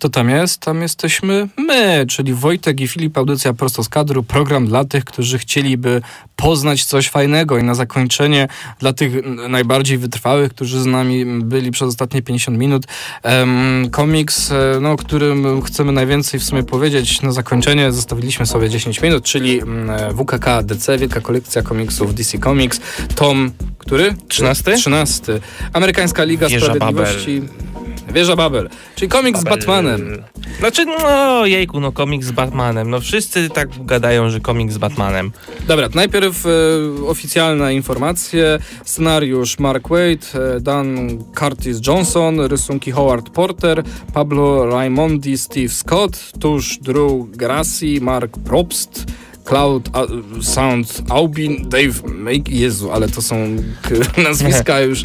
Kto tam jest? Tam jesteśmy my, czyli Wojtek i Filip, audycja prosto z kadru, program dla tych, którzy chcieliby poznać coś fajnego i na zakończenie dla tych najbardziej wytrwałych, którzy z nami byli przez ostatnie 50 minut, um, komiks, e, no, o którym chcemy najwięcej w sumie powiedzieć. Na zakończenie zostawiliśmy sobie 10 minut, czyli mm, WKK DC, wielka kolekcja komiksów DC Comics, tom, który? 13? 13. Amerykańska Liga Wieża Sprawiedliwości. Babel. Wieża Babel, czyli komiks z Batmanem. Znaczy, no jejku, no komiks z Batmanem. No wszyscy tak gadają, że komiks z Batmanem. Dobra, najpierw e, oficjalne informacje. Scenariusz Mark Wade, e, Dan Curtis Johnson, rysunki Howard Porter, Pablo Raimondi, Steve Scott, tusz Drew Grassi, Mark Probst, Cloud A Sound Aubin, Dave Make... Jezu, ale to są nazwiska już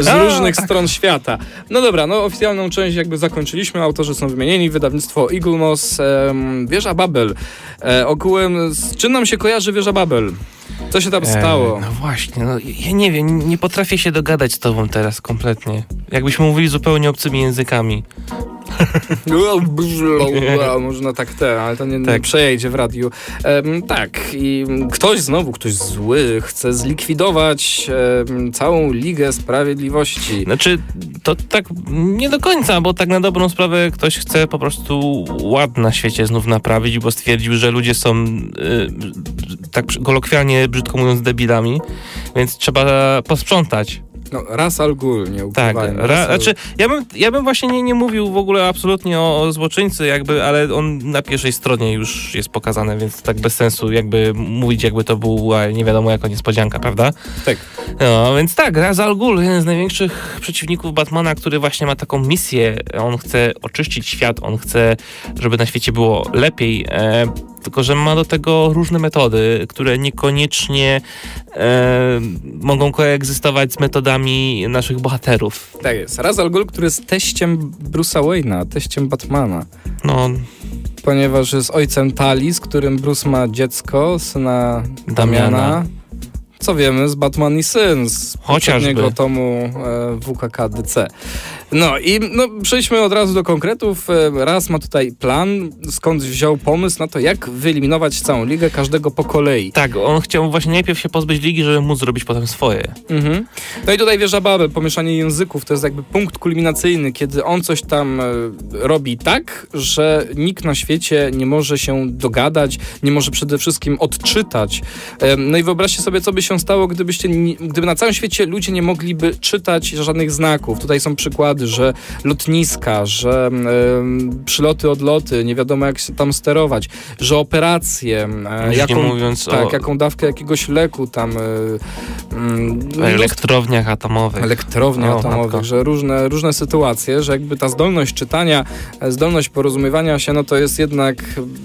z różnych stron świata. No dobra, no oficjalną część jakby zakończyliśmy, autorzy są wymienieni, wydawnictwo Eagle Moss, um, Wieża Babel. E, ogółem, z czym nam się kojarzy Wieża Babel? Co się tam e, stało? no właśnie, no, ja nie wiem, nie potrafię się dogadać z tobą teraz kompletnie. Jakbyśmy mówili zupełnie obcymi językami. Można tak te, ale to nie, tak. nie przejedzie w radiu. Um, tak, i ktoś znowu, ktoś zły chce zlikwidować um, całą Ligę Sprawiedliwości. Znaczy, to tak nie do końca, bo tak na dobrą sprawę ktoś chce po prostu ład na świecie znów naprawić, bo stwierdził, że ludzie są y, tak kolokwialnie, brzydko mówiąc, debilami, więc trzeba posprzątać. No, raz al Ghul, nie Tak, ra, znaczy, ja bym, ja bym właśnie nie, nie mówił w ogóle absolutnie o, o złoczyńcy, jakby, ale on na pierwszej stronie już jest pokazany, więc tak bez sensu jakby mówić, jakby to była nie wiadomo jaka niespodzianka, prawda? Tak. No, więc tak, Raz al Ghul, jeden z największych przeciwników Batmana, który właśnie ma taką misję, on chce oczyścić świat, on chce, żeby na świecie było lepiej, e, tylko że ma do tego różne metody, które niekoniecznie e, mogą koegzystować z metodami naszych bohaterów. Tak jest. Ra's al Ghul, który jest teściem Bruce'a Wayne'a, teściem Batmana. No... Ponieważ jest ojcem Tali, z którym Bruce ma dziecko, syna Damiana. Damiana co wiemy z Batman i Syn z poprzedniego tomu e, WKK DC. No i no, przejdźmy od razu do konkretów. E, raz ma tutaj plan, skąd wziął pomysł na to, jak wyeliminować całą ligę, każdego po kolei. Tak, on chciał właśnie najpierw się pozbyć ligi, żeby móc zrobić potem swoje. Mhm. No i tutaj wieża Babel, pomieszanie języków, to jest jakby punkt kulminacyjny, kiedy on coś tam e, robi tak, że nikt na świecie nie może się dogadać, nie może przede wszystkim odczytać. E, no i wyobraźcie sobie, co by się stało, gdybyście, gdyby na całym świecie ludzie nie mogliby czytać żadnych znaków. Tutaj są przykłady że lotniska, że y, przyloty, odloty, nie wiadomo jak się tam sterować, że operacje, y, jaką, mówiąc tak, o... jaką dawkę jakiegoś leku tam... Y, elektrowniach atomowych. Elektrowniach atomowych, że różne, różne sytuacje, że jakby ta zdolność czytania, zdolność porozumiewania się, no to jest jednak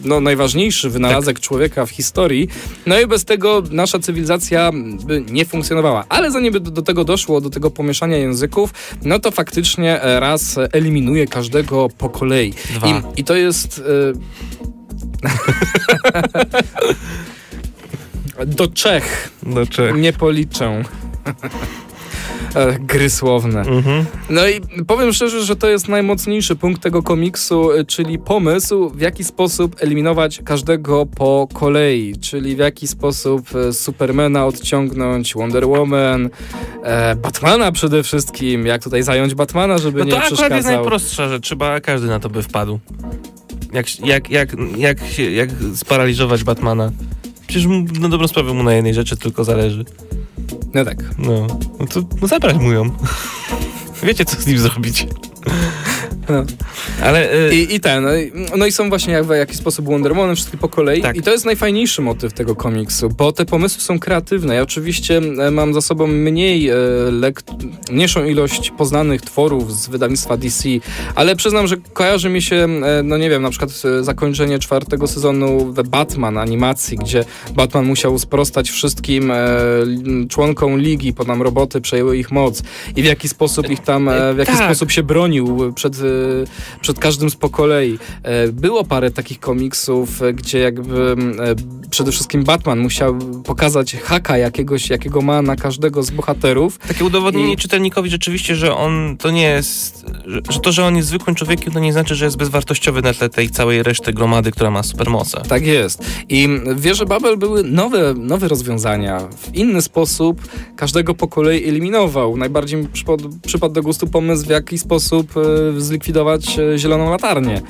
no, najważniejszy wynalazek tak. człowieka w historii. No i bez tego nasza cywilizacja by nie funkcjonowała. Ale zanim by do, do tego doszło, do tego pomieszania języków, no to faktycznie E, raz eliminuje każdego po kolei. I, I, to jest... E, do Czech. Do Czech. Nie policzę. E, gry słowne. Mhm. No i powiem szczerze, że to jest najmocniejszy punkt tego komiksu, e, czyli pomysł, w jaki sposób eliminować każdego po kolei, czyli w jaki sposób e, Supermana odciągnąć, Wonder Woman, Batmana przede wszystkim, jak tutaj zająć Batmana, żeby no nie przeszkadzał. To akurat jest najprostsza rzecz, chyba każdy na to by wpadł. Jak, jak, jak, jak, jak sparaliżować Batmana? Przecież na dobrą sprawę mu na jednej rzeczy tylko zależy. No tak. No, no to no zabrać mu ją. Wiecie, co z nim zrobić. No. Ale, y I, I ten, no, no i są właśnie jak, w jakiś sposób Wonder Woman, wszystkie po kolei. Tak. I to jest najfajniejszy motyw tego komiksu, bo te pomysły są kreatywne. Ja oczywiście e, mam za sobą mniej, e, mniejszą ilość poznanych tworów z wydawnictwa DC, ale przyznam, że kojarzy mi się, e, no nie wiem, na przykład zakończenie czwartego sezonu The Batman animacji, gdzie Batman musiał sprostać wszystkim członkom ligi, po nam roboty przejęły ich moc i w jaki sposób ich tam, w jaki tak. sposób się bronił przed, przed przed każdym z po kolei. E, było parę takich komiksów, e, gdzie jakby przede wszystkim Batman musiał pokazać haka jakiegoś, jakiego ma na każdego z bohaterów. Takie udowodnienie I... czytelnikowi rzeczywiście, że on to nie jest, że to, że on jest zwykłym człowiekiem, to nie znaczy, że jest bezwartościowy na tle tej całej reszty gromady, która ma supermoce. Tak jest. I w Wieży Babel były nowe, nowe rozwiązania. W inny sposób każdego po kolei eliminował. Najbardziej przypadł, przypadł do gustu pomysł, w jaki sposób e, zlikwidować e, zieloną latarnię.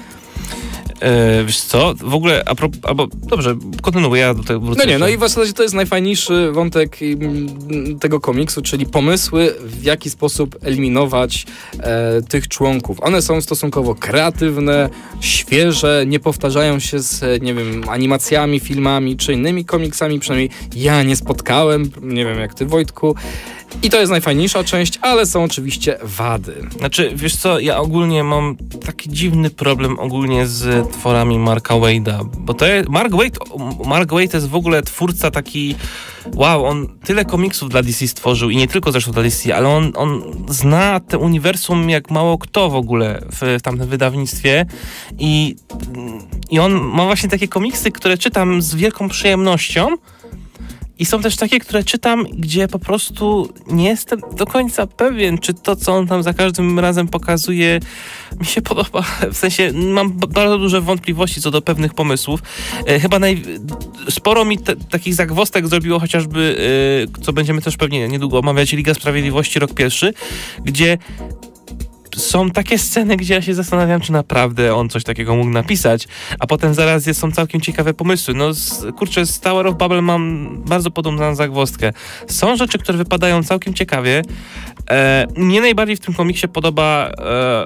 E, wiesz co, w ogóle, a pro, albo dobrze, kontynuuję, ja do tego wrócę. No nie, no i w zasadzie to jest najfajniejszy wątek mm, tego komiksu, czyli pomysły, w jaki sposób eliminować e, tych członków. One są stosunkowo kreatywne, świeże, nie powtarzają się z, nie wiem, animacjami, filmami czy innymi komiksami, przynajmniej ja nie spotkałem, nie wiem jak ty Wojtku. I to jest najfajniejsza część, ale są oczywiście wady. Znaczy, wiesz co, ja ogólnie mam taki dziwny problem ogólnie z tworami Marka Wade'a, bo to jest, Mark Wade, Mark Wade jest w ogóle twórca taki wow, on tyle komiksów dla DC stworzył i nie tylko zresztą dla DC, ale on, on zna te uniwersum jak mało kto w ogóle w, w tamtym wydawnictwie i, i on ma właśnie takie komiksy, które czytam z wielką przyjemnością, i są też takie, które czytam, gdzie po prostu nie jestem do końca pewien, czy to, co on tam za każdym razem pokazuje, mi się podoba. W sensie mam bardzo duże wątpliwości co do pewnych pomysłów. E, chyba naj... sporo mi takich zagwostek zrobiło chociażby, e, co będziemy też pewnie niedługo omawiać, Liga Sprawiedliwości rok pierwszy, gdzie są takie sceny, gdzie ja się zastanawiam, czy naprawdę on coś takiego mógł napisać, a potem zaraz są całkiem ciekawe pomysły. No z, kurczę, z Tower of Babel mam bardzo podobną zagwozdkę. Są rzeczy, które wypadają całkiem ciekawie. E, mnie najbardziej w tym komiksie podoba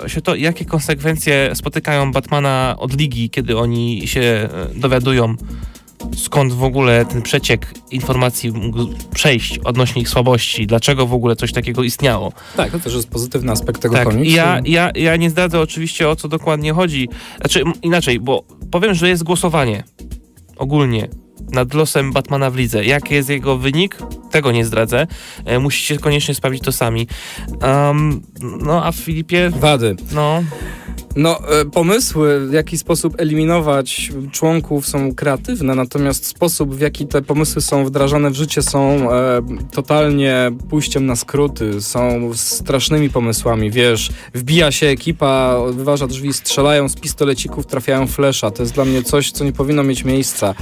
e, się to, jakie konsekwencje spotykają Batmana od Ligi, kiedy oni się e, dowiadują skąd w ogóle ten przeciek informacji mógł przejść odnośnie ich słabości, dlaczego w ogóle coś takiego istniało. Tak, to też jest pozytywny aspekt tego tak, komiksu. Ja, ja, ja nie zdradzę oczywiście o co dokładnie chodzi. Znaczy inaczej, bo powiem, że jest głosowanie ogólnie nad losem Batmana w lidze. Jaki jest jego wynik? Tego nie zdradzę. E, musicie koniecznie sprawdzić to sami. Um, no a w Filipie... Wady. No... No, e, pomysły, w jaki sposób eliminować członków są kreatywne, natomiast sposób, w jaki te pomysły są wdrażane w życie są e, totalnie pójściem na skróty, są strasznymi pomysłami, wiesz, wbija się ekipa, wyważa drzwi, strzelają z pistolecików, trafiają flesza, to jest dla mnie coś, co nie powinno mieć miejsca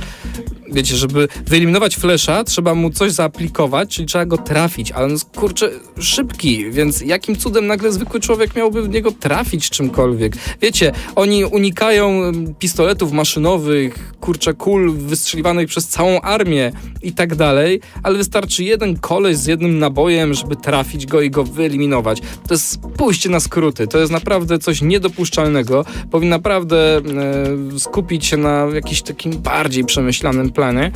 wiecie, żeby wyeliminować flesza, trzeba mu coś zaaplikować, czyli trzeba go trafić, ale on jest, kurczę, szybki, więc jakim cudem nagle zwykły człowiek miałby w niego trafić czymkolwiek? Wiecie, oni unikają pistoletów maszynowych, kurczę, kul wystrzeliwanych przez całą armię i tak dalej, ale wystarczy jeden koleś z jednym nabojem, żeby trafić go i go wyeliminować. To jest pójście na skróty, to jest naprawdę coś niedopuszczalnego. Powinien naprawdę e, skupić się na jakimś takim bardziej przemyślanym planie E,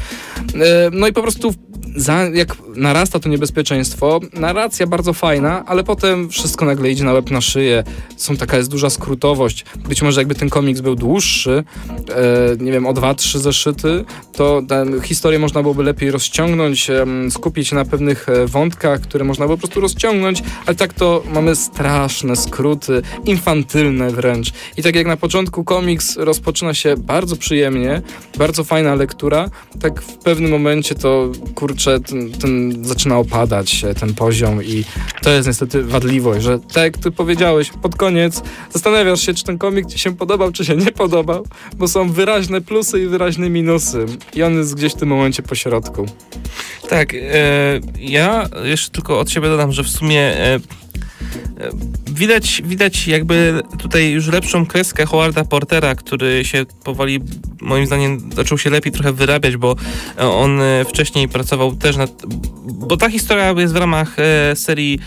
no i po prostu za, jak narasta to niebezpieczeństwo, narracja bardzo fajna, ale potem wszystko nagle idzie na łeb na szyję. Są taka jest duża skrótowość. Być może jakby ten komiks był dłuższy, e, nie wiem, o dwa, trzy zeszyty, to historię można byłoby lepiej rozciągnąć, e, skupić się na pewnych e, wątkach, które można by po prostu rozciągnąć, ale tak to mamy straszne skróty, infantylne wręcz. I tak jak na początku komiks rozpoczyna się bardzo przyjemnie, bardzo fajna lektura, tak w pewnym momencie to kurczę, ten, ten zaczyna opadać e, ten poziom i to jest niestety wadliwość, że tak jak ty powiedziałeś, pod koniec zastanawiasz się, czy ten komik ci się podobał, czy się nie podobał, bo są wyraźne plusy i wyraźne minusy i on jest gdzieś w tym momencie po środku. Tak, e, ja jeszcze tylko od siebie dodam, że w sumie e, Widać, widać jakby tutaj już lepszą kreskę Howarda Portera, który się powoli, moim zdaniem, zaczął się lepiej trochę wyrabiać, bo on wcześniej pracował też nad... Bo ta historia jest w ramach e, serii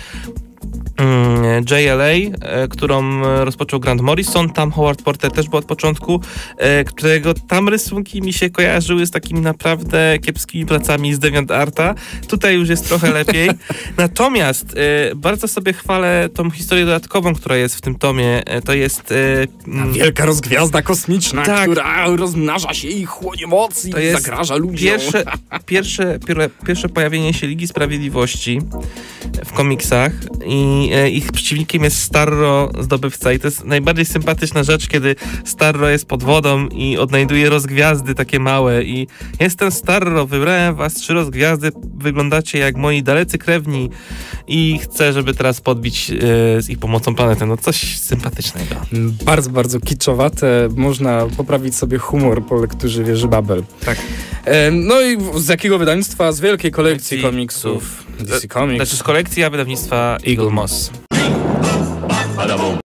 JLA, e, którą rozpoczął Grant Morrison, tam Howard Porter też był od początku, e, którego tam rysunki mi się kojarzyły z takimi naprawdę kiepskimi pracami z DeviantArta. Tutaj już jest trochę lepiej. Natomiast e, bardzo sobie chwalę tą historię dodatkową, która jest w tym tomie. To jest... Mm, wielka rozgwiazda kosmiczna, tak. która rozmnaża się i chłonie moc i zagraża ludziom. Pierwsze, pierwsze, pierwsze pojawienie się Ligi Sprawiedliwości w komiksach i e, ich przeciwnikiem jest Starro, zdobywca. I to jest najbardziej sympatyczna rzecz, kiedy Starro jest pod wodą i odnajduje rozgwiazdy takie małe i jestem Starro, wybrałem was trzy rozgwiazdy, wyglądacie jak moi dalecy krewni i chcę, żeby teraz podbić e, z ich pomocą planetę. No coś sympatycznego. Bardzo, bardzo kiczowate. Można poprawić sobie humor po lekturze Wieży Babel. Tak. E, no i z jakiego wydawnictwa? Z wielkiej kolekcji Kolekcji komiksów. DC Znaczy Comics. z kolekcja wydawnictwa Eagle Moss.